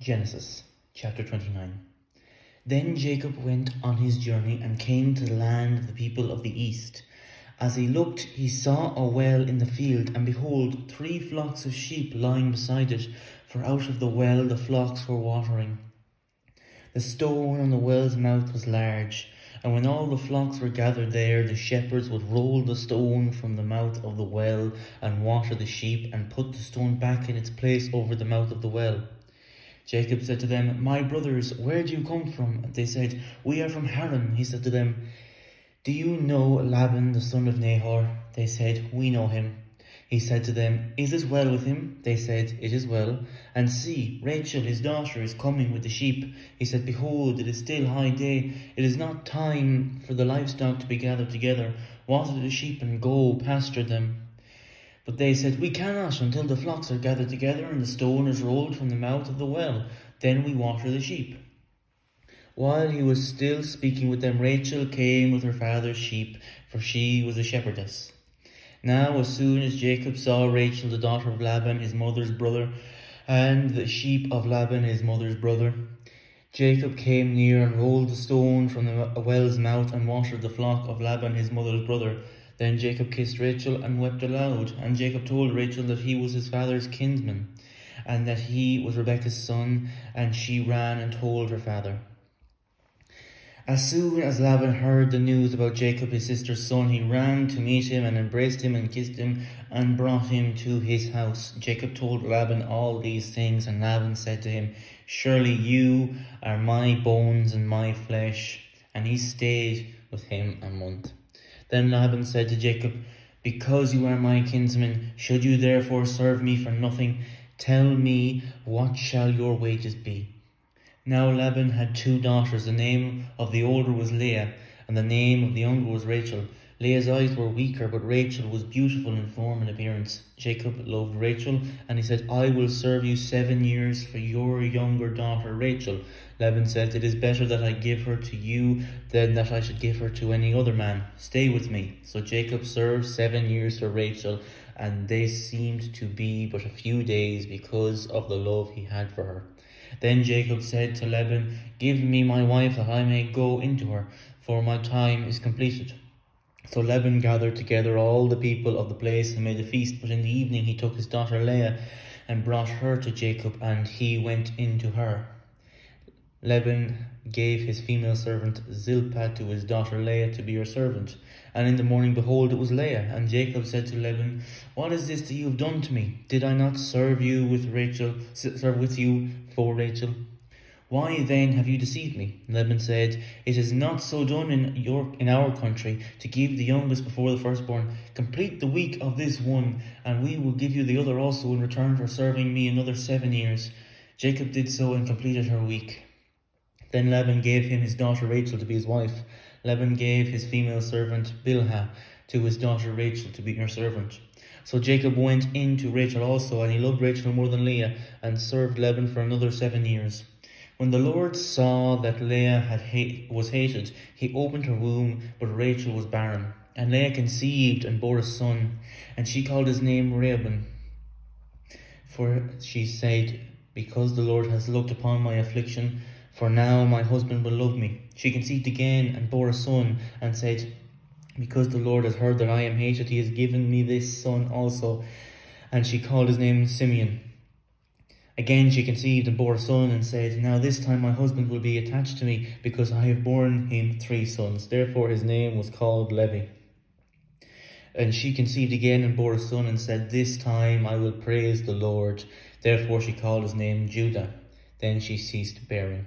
Genesis chapter 29. Then Jacob went on his journey and came to the land of the people of the east. As he looked, he saw a well in the field, and behold, three flocks of sheep lying beside it, for out of the well the flocks were watering. The stone on the well's mouth was large, and when all the flocks were gathered there, the shepherds would roll the stone from the mouth of the well and water the sheep, and put the stone back in its place over the mouth of the well. Jacob said to them, My brothers, where do you come from? They said, We are from Haran. He said to them, Do you know Laban, the son of Nahor? They said, We know him. He said to them, Is it well with him? They said, It is well. And see, Rachel, his daughter, is coming with the sheep. He said, Behold, it is still high day. It is not time for the livestock to be gathered together. Water the sheep and go pasture them. But they said, We cannot until the flocks are gathered together and the stone is rolled from the mouth of the well. Then we water the sheep. While he was still speaking with them, Rachel came with her father's sheep, for she was a shepherdess. Now, as soon as Jacob saw Rachel, the daughter of Laban, his mother's brother, and the sheep of Laban, his mother's brother, Jacob came near and rolled the stone from the well's mouth and watered the flock of Laban, his mother's brother. Then Jacob kissed Rachel and wept aloud. And Jacob told Rachel that he was his father's kinsman, and that he was Rebekah's son, and she ran and told her father. As soon as Laban heard the news about Jacob, his sister's son, he ran to meet him and embraced him and kissed him and brought him to his house. Jacob told Laban all these things, and Laban said to him, Surely you are my bones and my flesh. And he stayed with him a month. Then Laban said to Jacob, Because you are my kinsman, should you therefore serve me for nothing? Tell me, what shall your wages be? Now Laban had two daughters. The name of the older was Leah, and the name of the younger was Rachel. Leah's eyes were weaker, but Rachel was beautiful in form and appearance. Jacob loved Rachel, and he said, I will serve you seven years for your younger daughter Rachel. Laban said, It is better that I give her to you than that I should give her to any other man. Stay with me. So Jacob served seven years for Rachel, and they seemed to be but a few days because of the love he had for her. Then Jacob said to Laban, Give me my wife that I may go into her, for my time is completed. So Laban gathered together all the people of the place and made a feast. But in the evening he took his daughter Leah and brought her to Jacob, and he went into her. Laban gave his female servant Zilpah to his daughter Leah to be her servant. And in the morning, behold, it was Leah. And Jacob said to Laban, What is this that you have done to me? Did I not serve you with Rachel, serve with you for Rachel? Why then have you deceived me? Laban said, It is not so done in your in our country to give the youngest before the firstborn. Complete the week of this one, and we will give you the other also in return for serving me another seven years. Jacob did so and completed her week. Then Laban gave him his daughter Rachel to be his wife. Laban gave his female servant Bilhah to his daughter Rachel to be her servant. So Jacob went in to Rachel also, and he loved Rachel more than Leah, and served Laban for another seven years. When the Lord saw that Leah had hate, was hated, he opened her womb, but Rachel was barren. And Leah conceived and bore a son, and she called his name Reuben. For she said, Because the Lord has looked upon my affliction, for now my husband will love me. She conceived again and bore a son, and said, Because the Lord has heard that I am hated, he has given me this son also. And she called his name Simeon. Again she conceived and bore a son and said, Now this time my husband will be attached to me because I have borne him three sons. Therefore his name was called Levi. And she conceived again and bore a son and said, This time I will praise the Lord. Therefore she called his name Judah. Then she ceased bearing.